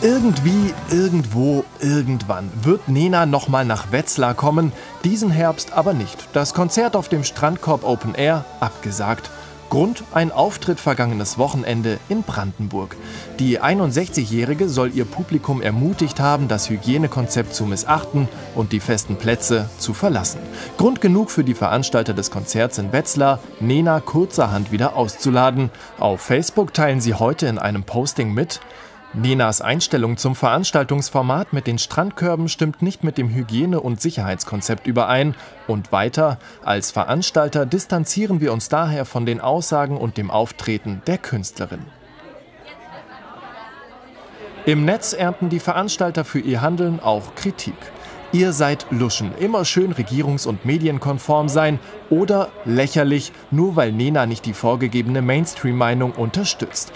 Irgendwie, irgendwo, irgendwann wird Nena nochmal nach Wetzlar kommen, diesen Herbst aber nicht. Das Konzert auf dem Strandkorb Open Air abgesagt. Grund ein Auftritt vergangenes Wochenende in Brandenburg. Die 61-Jährige soll ihr Publikum ermutigt haben, das Hygienekonzept zu missachten und die festen Plätze zu verlassen. Grund genug für die Veranstalter des Konzerts in Wetzlar, Nena kurzerhand wieder auszuladen. Auf Facebook teilen sie heute in einem Posting mit, Nenas Einstellung zum Veranstaltungsformat mit den Strandkörben stimmt nicht mit dem Hygiene- und Sicherheitskonzept überein. Und weiter, als Veranstalter distanzieren wir uns daher von den Aussagen und dem Auftreten der Künstlerin. Im Netz ernten die Veranstalter für ihr Handeln auch Kritik. Ihr seid Luschen, immer schön regierungs- und medienkonform sein oder lächerlich, nur weil Nena nicht die vorgegebene Mainstream-Meinung unterstützt.